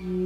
Mm-hmm.